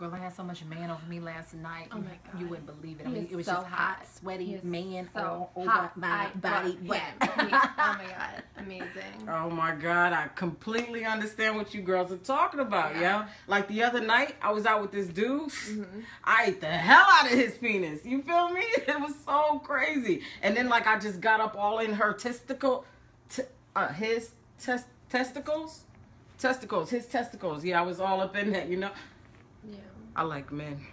Girl, I had so much man over me last night. Oh my God. You wouldn't believe it. I mean, it was so just hot, hot. sweaty man so all over hot. my I body. him. He- oh my god, amazing. Oh my God, I completely understand what you girls are talking about, Yeah. yeah. Like the other night, I was out with this dude. Mhm. I ate the hell out of his penis. You feel me? It was so crazy. And then like I just got up all in her testicle, t- uh, his test testicles, testicles, his testicles. Yeah, I was all up in that. You know, Yeah. I like men.